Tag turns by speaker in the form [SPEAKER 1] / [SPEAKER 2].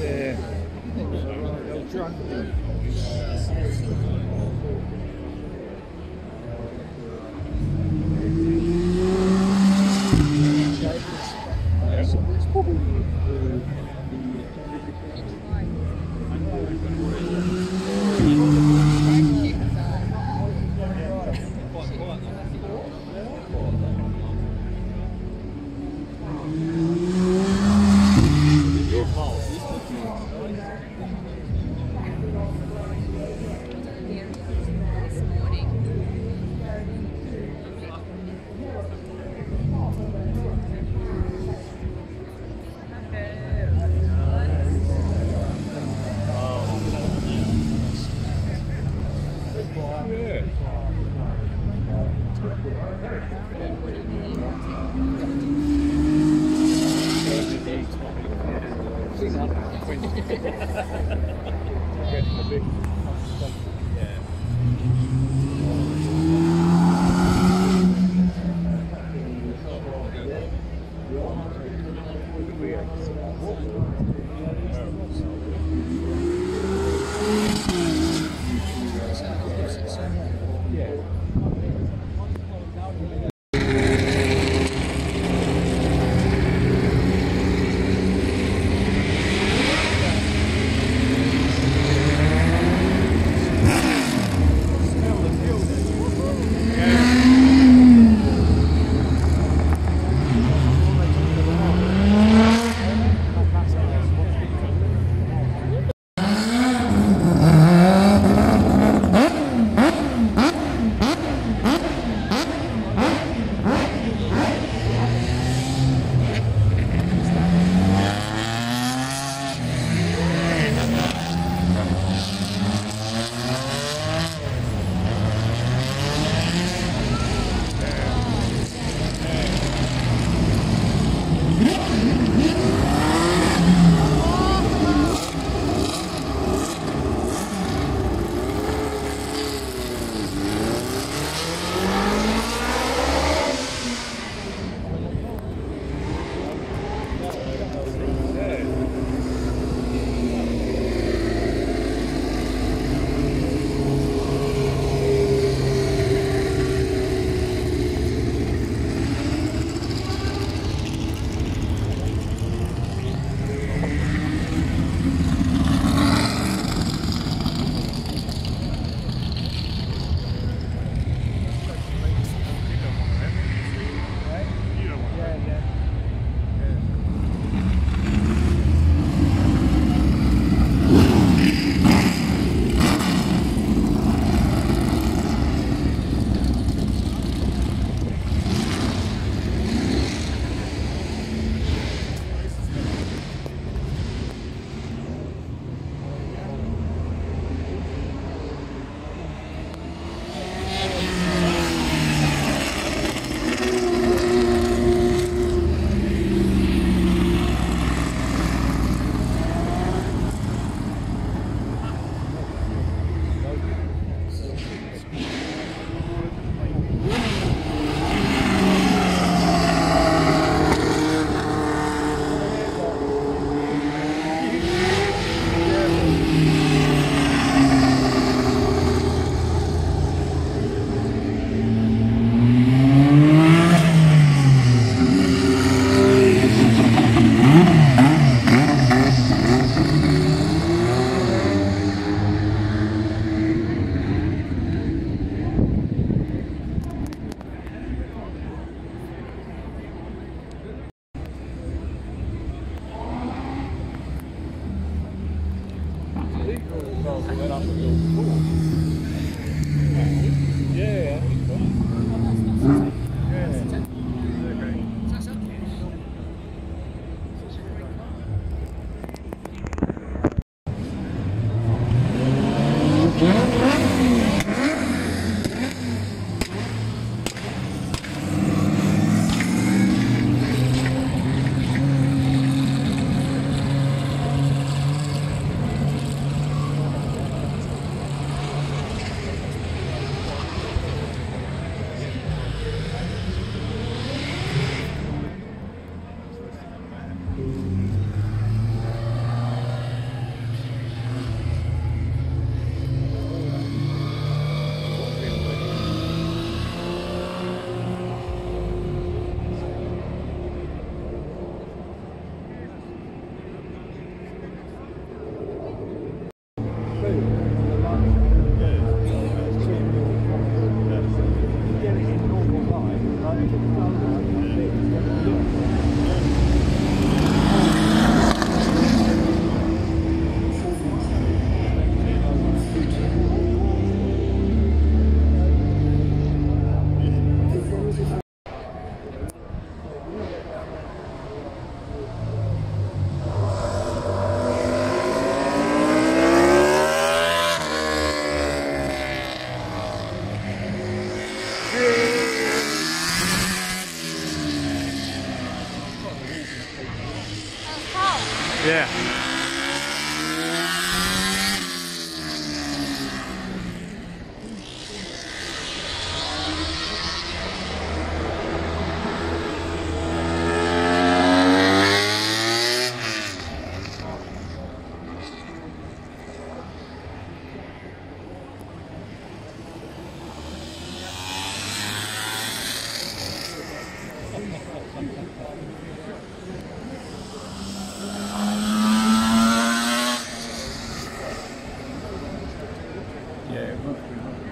[SPEAKER 1] They'll
[SPEAKER 2] this morning.
[SPEAKER 3] Yeah. Yeah, it must be.